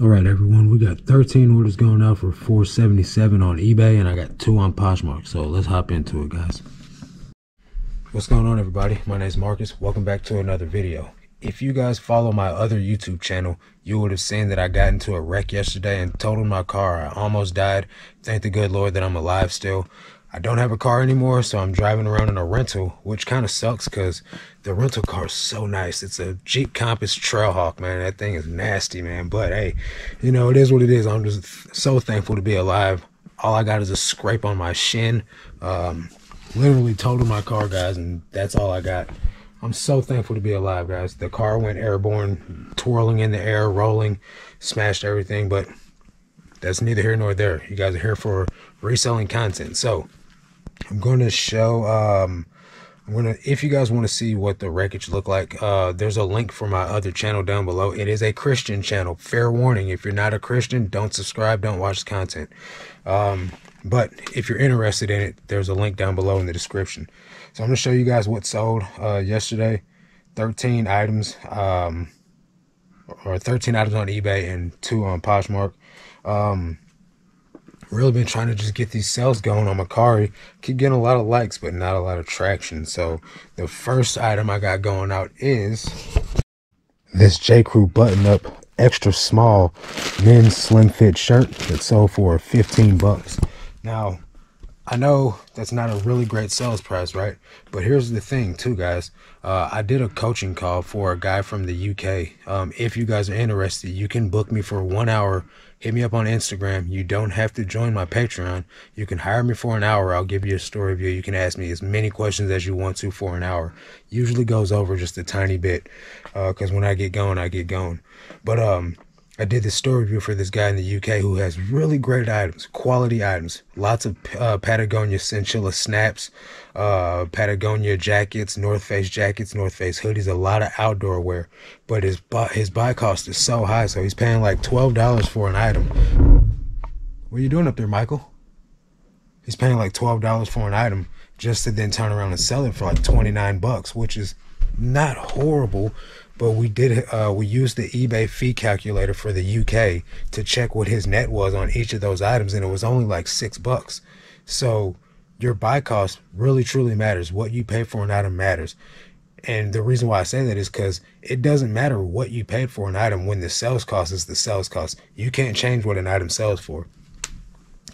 All right, everyone, we got 13 orders going out for 477 on eBay, and I got two on Poshmark. So let's hop into it, guys. What's going on, everybody? My name is Marcus. Welcome back to another video. If you guys follow my other YouTube channel, you would have seen that I got into a wreck yesterday and totaled my car. I almost died. Thank the good Lord that I'm alive still. I don't have a car anymore, so I'm driving around in a rental, which kind of sucks because the rental car is so nice. It's a Jeep Compass Trailhawk, man. That thing is nasty, man. But hey, you know, it is what it is. I'm just so thankful to be alive. All I got is a scrape on my shin. Um, literally totaled my car, guys, and that's all I got. I'm so thankful to be alive, guys. The car went airborne, twirling in the air, rolling, smashed everything, but that's neither here nor there. You guys are here for reselling content. So, I'm going to show, um, I'm to, if you guys want to see what the wreckage look like, uh, there's a link for my other channel down below. It is a Christian channel. Fair warning, if you're not a Christian, don't subscribe, don't watch the content. Um, but if you're interested in it, there's a link down below in the description. So I'm to show you guys what sold uh, yesterday. 13 items, um, or 13 items on eBay and two on Poshmark. Um, really been trying to just get these sales going on Mercari. Keep getting a lot of likes, but not a lot of traction. So the first item I got going out is this J. Crew button up extra small men's slim fit shirt that sold for 15 bucks. Now, I know that's not a really great sales price, right? But here's the thing, too, guys. Uh, I did a coaching call for a guy from the UK. Um, if you guys are interested, you can book me for one hour. Hit me up on Instagram. You don't have to join my Patreon. You can hire me for an hour. I'll give you a story view. You can ask me as many questions as you want to for an hour. Usually goes over just a tiny bit because uh, when I get going, I get going. But um, I did the story review for this guy in the UK who has really great items, quality items. Lots of uh, Patagonia Synchilla snaps, uh, Patagonia jackets, North Face jackets, North Face hoodies, a lot of outdoor wear. But his buy, his buy cost is so high, so he's paying like $12 for an item. What are you doing up there, Michael? He's paying like $12 for an item just to then turn around and sell it for like 29 bucks, which is not horrible but we did uh, we used the ebay fee calculator for the uk to check what his net was on each of those items and it was only like six bucks. So your buy cost really truly matters. What you pay for an item matters. And the reason why i say that is because it doesn't matter what you paid for an item when the sales cost is the sales cost. You can't change what an item sells for.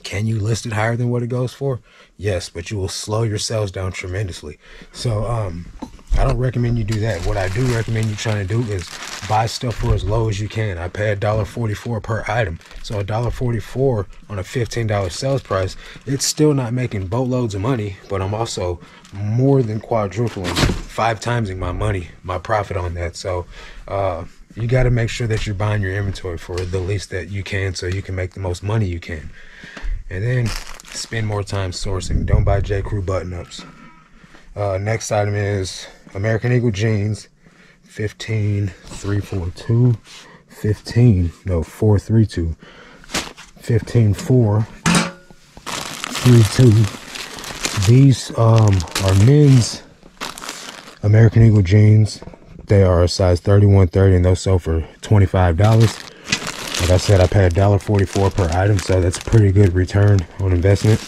Can you list it higher than what it goes for? Yes but you will slow your sales down tremendously. So um I don't recommend you do that. What I do recommend you trying to do is buy stuff for as low as you can. I pay a dollar forty-four per item, so a dollar forty-four on a fifteen dollar sales price. It's still not making boatloads of money, but I'm also more than quadrupling, five timesing my money, my profit on that. So uh, you got to make sure that you're buying your inventory for the least that you can, so you can make the most money you can. And then spend more time sourcing. Don't buy J. Crew button ups. Uh, next item is American Eagle jeans, 15, 342, 15, no, 432, 15, 4, 32. These um, are men's American Eagle jeans. They are a size 31, 30, and those sell for $25. Like I said, I paid $1.44 per item, so that's a pretty good return on investment.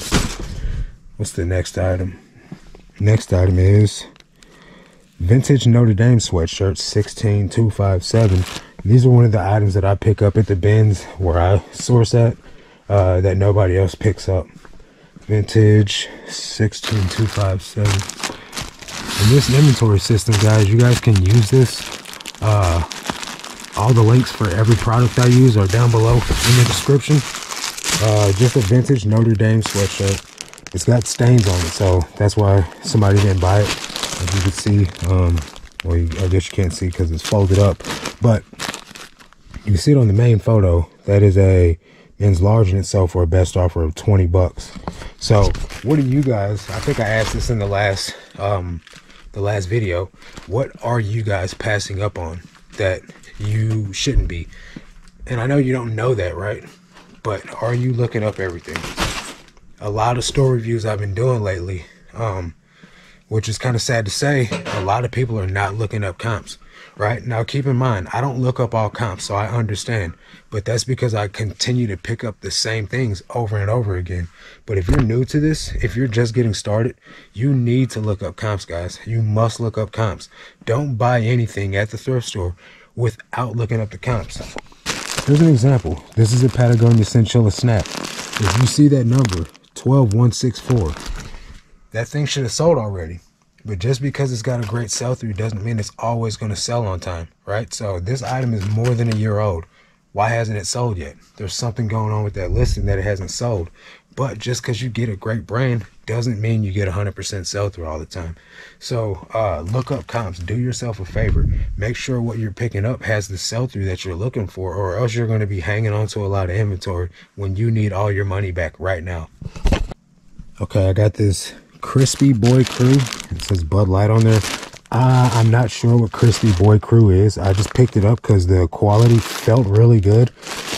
What's the next item? Next item is vintage Notre Dame sweatshirt 16257 these are one of the items that I pick up at the bins where I source at uh, that nobody else picks up. Vintage 16257 in this inventory system guys you guys can use this uh, all the links for every product I use are down below in the description. Uh, just a vintage Notre Dame sweatshirt. It's got stains on it so that's why somebody didn't buy it as you can see um you, i guess you can't see because it's folded up but you see it on the main photo. That is a men's large in itself for a best offer of 20 bucks. So what do you guys i think i asked this in the last um the last video. What are you guys passing up on that you shouldn't be? And i know you don't know that right? But are you looking up everything? A lot of store reviews i've been doing lately um which is kind of sad to say. A lot of people are not looking up comps, right? Now, keep in mind, I don't look up all comps, so I understand. But that's because I continue to pick up the same things over and over again. But if you're new to this, if you're just getting started, you need to look up comps, guys. You must look up comps. Don't buy anything at the thrift store without looking up the comps. Here's an example. This is a Patagonia Synchilla Snap. If you see that number, 12164, that thing should have sold already. But just because it's got a great sell through doesn't mean it's always going to sell on time, right? So this item is more than a year old. Why hasn't it sold yet? There's something going on with that listing that it hasn't sold. But just because you get a great brand doesn't mean you get 100% sell through all the time. So uh, look up comps. Do yourself a favor. Make sure what you're picking up has the sell through that you're looking for, or else you're going to be hanging on to a lot of inventory when you need all your money back right now. Okay, I got this Crispy Boy Crew. It says Bud Light on there. Uh, I'm not sure what Crispy Boy Crew is. I just picked it up because the quality felt really good.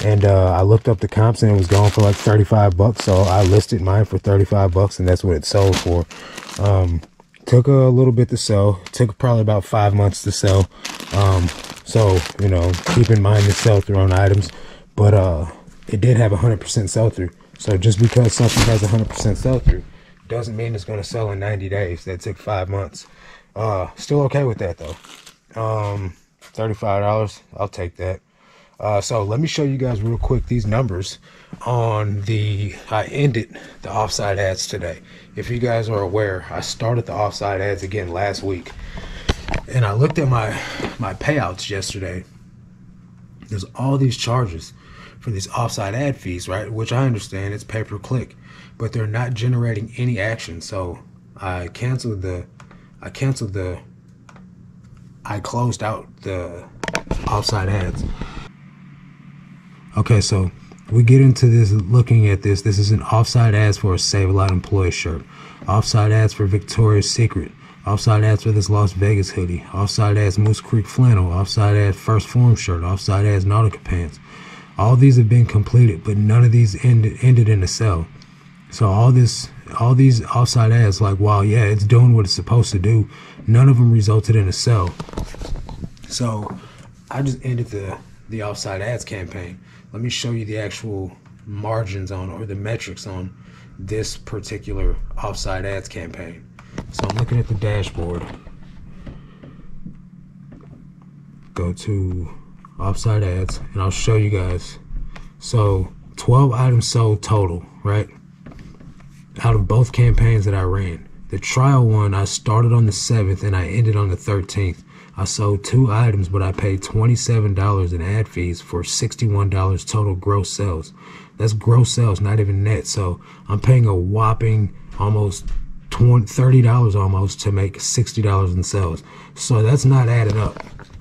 And uh, I looked up the comps and it was going for like 35 bucks. So I listed mine for 35 bucks and that's what it sold for. Um, took a little bit to sell. Took probably about five months to sell. Um, so, you know, keep in mind the sell through on items. But uh, it did have 100% sell through. So just because something has 100% sell through doesn't mean it's going to sell in 90 days. That took five months. Uh, still okay with that though. Um, $35, I'll take that. Uh, so let me show you guys real quick these numbers on the, I ended the offsite ads today. If you guys are aware, I started the offsite ads again last week and I looked at my, my payouts yesterday. There's all these charges for these offsite ad fees, right? Which I understand it's pay per click but they're not generating any action. So I canceled the, I canceled the, I closed out the offsite ads. Okay, so we get into this looking at this. This is an offsite ads for a Save a Lot employee shirt, offsite ads for Victoria's Secret, offsite ads for this Las Vegas hoodie, offsite ads Moose Creek flannel, offsite ads 1st Form shirt, offsite ads Nautica pants. All these have been completed, but none of these ended, ended in a sell. So all this, all these offsite ads, like, wow, yeah, it's doing what it's supposed to do. None of them resulted in a sell. So I just ended the the offsite ads campaign. Let me show you the actual margins on or the metrics on this particular offsite ads campaign. So I'm looking at the dashboard. Go to offsite ads and I'll show you guys. So 12 items sold total, right? out of both campaigns that I ran. The trial one, I started on the 7th and I ended on the 13th. I sold two items, but I paid $27 in ad fees for $61 total gross sales. That's gross sales, not even net. So I'm paying a whopping almost 20, $30 almost to make $60 in sales. So that's not adding up.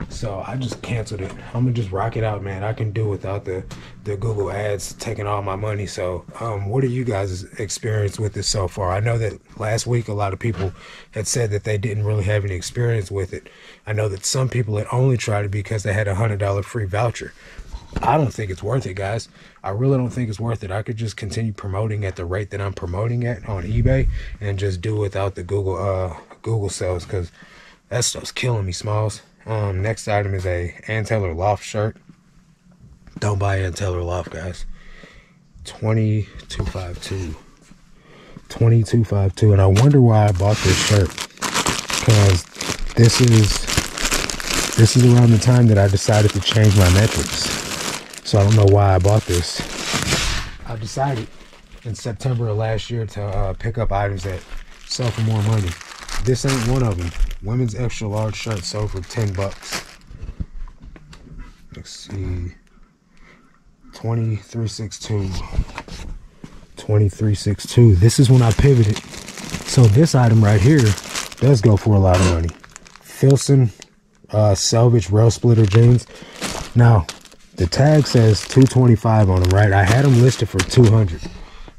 So I just canceled it. I'm gonna just rock it out, man. I can do without the the Google ads taking all my money. So, um, what are you guys' experience with this so far? I know that last week a lot of people had said that they didn't really have any experience with it. I know that some people had only tried it because they had a hundred dollar free voucher. I don't think it's worth it, guys. I really don't think it's worth it. I could just continue promoting at the rate that I'm promoting at on eBay and just do without the Google uh Google sales because that stuff's killing me, Smalls. Um, next item is a Ann Taylor Loft shirt. Don't buy Ann Taylor Loft, guys. 2252. 2252. And I wonder why I bought this shirt. Because this is this is around the time that I decided to change my metrics. So I don't know why I bought this. I decided in September of last year to uh, pick up items that sell for more money. This ain't one of them. Women's extra large shirt sold for 10 bucks. Let's see. 2362. 2362. This is when I pivoted. So this item right here does go for a lot of money. Filson uh, salvage rail splitter jeans. Now, the tag says 225 on them, right? I had them listed for 200.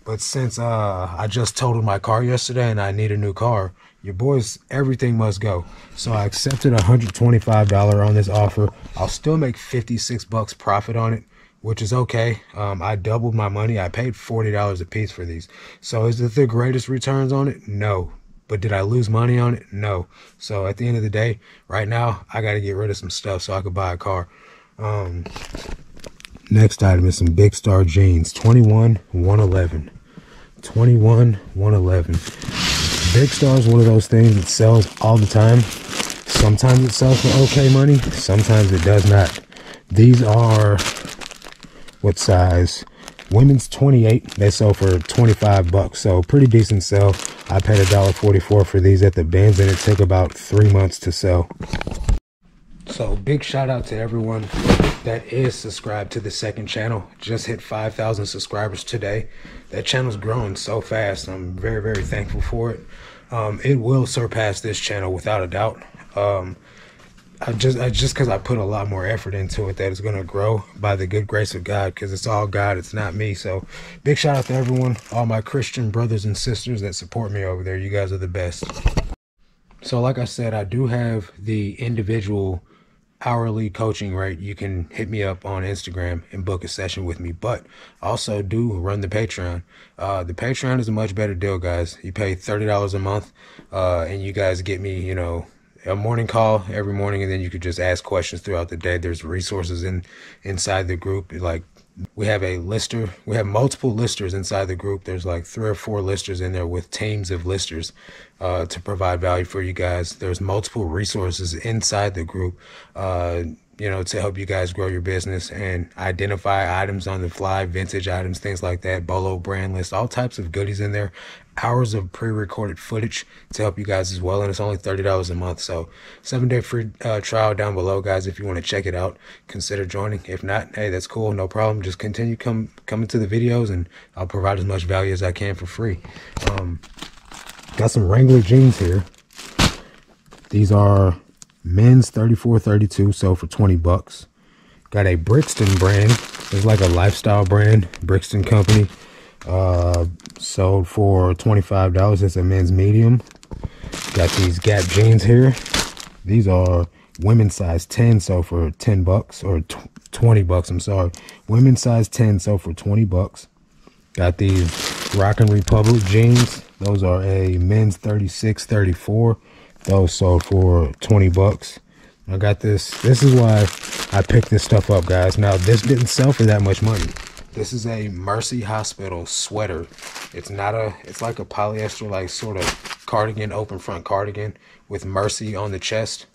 But since uh, I just totaled my car yesterday and I need a new car, your boys, everything must go. So I accepted $125 on this offer. I'll still make 56 bucks profit on it, which is okay. Um, I doubled my money. I paid $40 a piece for these. So is it the greatest returns on it? No. But did I lose money on it? No. So at the end of the day, right now, I got to get rid of some stuff so I could buy a car. Um, next item is some Big Star jeans, 21 111. 21 111. Big Star is one of those things that sells all the time. Sometimes it sells for okay money, sometimes it does not. These are what size? Women's 28. They sell for 25 bucks. So pretty decent sell. I paid a dollar 44 for these at the bins and it took about three months to sell. So big shout out to everyone that is subscribed to the second channel. Just hit 5,000 subscribers today. That channel's growing so fast. I'm very, very thankful for it. Um, it will surpass this channel without a doubt. Um, I just I just because I put a lot more effort into it that it's gonna grow by the good grace of God because it's all God it's not me so big shout out to everyone all my Christian brothers and sisters that support me over there you guys are the best so like I said I do have the individual hourly coaching rate you can hit me up on Instagram and book a session with me. But also do run the Patreon. Uh, the Patreon is a much better deal guys. You pay $30 a month uh, and you guys get me you know a morning call every morning and then you could just ask questions throughout the day. There's resources in inside the group like we have a lister we have multiple listers inside the group. There's like three or four listers in there with teams of listers uh, to provide value for you guys. There's multiple resources inside the group uh, you know, to help you guys grow your business and identify items on the fly, vintage items, things like that, Bolo brand list, all types of goodies in there. Hours of pre-recorded footage to help you guys as well, and it's only thirty dollars a month. So, seven-day free uh, trial down below, guys. If you want to check it out, consider joining. If not, hey, that's cool, no problem. Just continue come coming to the videos, and I'll provide as much value as I can for free. Um, got some Wrangler jeans here. These are men's 34 32 so for 20 bucks. Got a brixton brand. It's like a lifestyle brand brixton company. Uh sold for 25 dollars. It's a men's medium. Got these gap jeans here. These are women's size 10 so for 10 bucks or 20 bucks i'm sorry. Women's size 10 so for 20 bucks. Got these Rock & Republic jeans. Those are a men's 36 34 those sold for 20 bucks. I got this. This is why I picked this stuff up, guys. Now, this didn't sell for that much money. This is a Mercy Hospital sweater. It's not a, it's like a polyester, like sort of cardigan, open front cardigan with Mercy on the chest.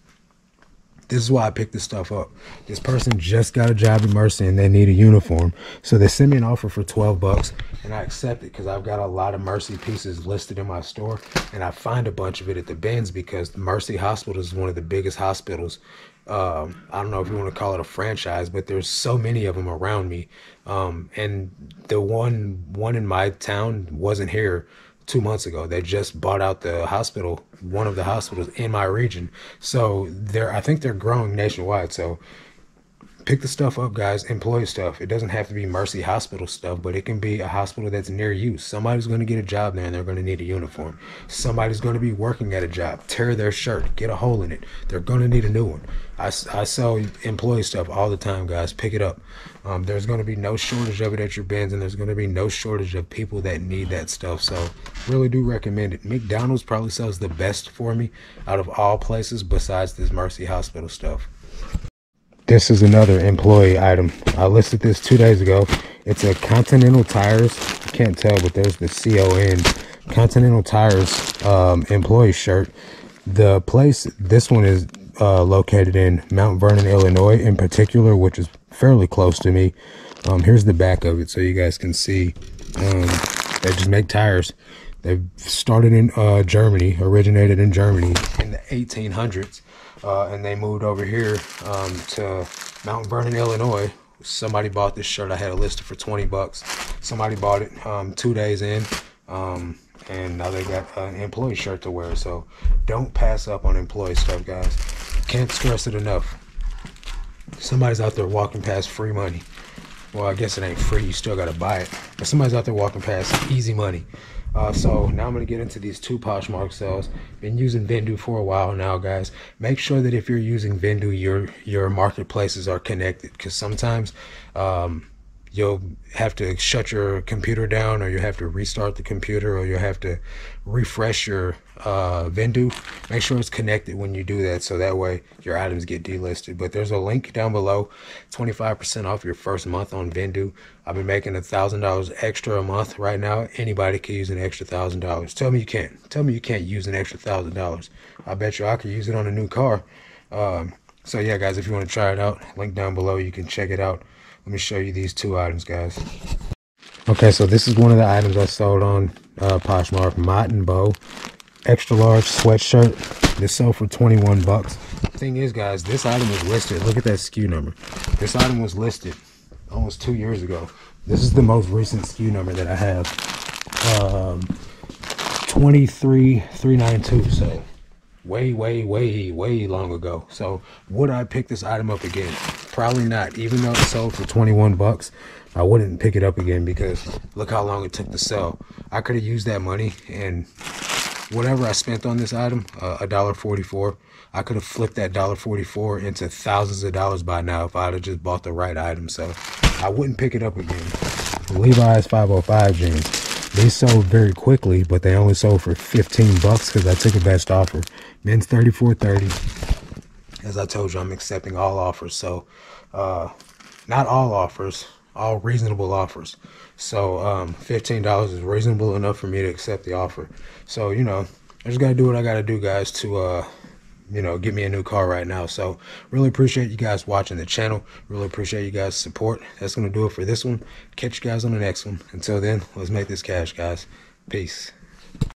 This is why I picked this stuff up. This person just got a job at Mercy and they need a uniform. So they sent me an offer for 12 bucks and I accept it because I've got a lot of Mercy pieces listed in my store and I find a bunch of it at the bins because Mercy Hospital is one of the biggest hospitals. Um, I don't know if you want to call it a franchise, but there's so many of them around me. Um, and the one one in my town wasn't here two months ago. They just bought out the hospital, one of the hospitals in my region. So they're, I think they're growing nationwide. So pick the stuff up, guys. Employee stuff. It doesn't have to be Mercy Hospital stuff, but it can be a hospital that's near you. Somebody's going to get a job there and they're going to need a uniform. Somebody's going to be working at a job. Tear their shirt, get a hole in it. They're going to need a new one. I, I sell employee stuff all the time, guys. Pick it up. Um, there's going to be no shortage of it at your bins, and there's going to be no shortage of people that need that stuff. So, really do recommend it. McDonald's probably sells the best for me out of all places besides this Mercy Hospital stuff. This is another employee item. I listed this two days ago. It's a Continental Tires. I can't tell, but there's the C-O-N. Continental Tires um, employee shirt. The place, this one is uh, located in Mount Vernon, Illinois in particular, which is fairly close to me. Um, here's the back of it so you guys can see. Um, they just make tires. They started in uh, Germany, originated in Germany in the 1800s uh, and they moved over here um, to Mount Vernon, Illinois. Somebody bought this shirt. I had it listed for 20 bucks. Somebody bought it um, two days in, um, and now they got an employee shirt to wear. So don't pass up on employee stuff, guys. Can't stress it enough. Somebody's out there walking past free money. Well, I guess it ain't free. You still got to buy it. But somebody's out there walking past easy money. Uh, so now I'm going to get into these two Poshmark sales. Been using Vendoo for a while now, guys. Make sure that if you're using Vendoo, your your marketplaces are connected because sometimes um, you'll have to shut your computer down or you have to restart the computer or you'll have to refresh your uh, Vendoo. Make sure it's connected when you do that so that way your items get delisted. But there's a link down below, 25% off your first month on Vendoo. I've been making a $1,000 extra a month right now. Anybody can use an extra $1,000. Tell me you can't. Tell me you can't use an extra $1,000. I bet you I could use it on a new car. Um, so yeah, guys, if you want to try it out, link down below. You can check it out. Let me show you these two items, guys. Okay, so this is one of the items I sold on uh, Poshmark, Mott and Bow, extra large sweatshirt. This sold for 21 bucks. Thing is, guys, this item was listed. Look at that SKU number. This item was listed almost two years ago. This is the most recent SKU number that I have. Um, 23392. So way, way, way, way long ago. So would I pick this item up again? Probably not. Even though it sold for 21 bucks, I wouldn't pick it up again because look how long it took to sell. I could have used that money and whatever I spent on this item, uh, a dollar forty-four, I could have flipped that dollar forty-four into thousands of dollars by now if I'd have just bought the right item. So I wouldn't pick it up again. Levi's 505 jeans. They sold very quickly, but they only sold for 15 bucks because I took a best offer. Men's 34.30. As I told you, I'm accepting all offers. So, uh, not all offers, all reasonable offers. So, um, $15 is reasonable enough for me to accept the offer. So, you know, I just got to do what I got to do, guys, to, uh, you know, get me a new car right now. So really appreciate you guys watching the channel. Really appreciate you guys' support. That's going to do it for this one. Catch you guys on the next one. Until then, let's make this cash, guys. Peace.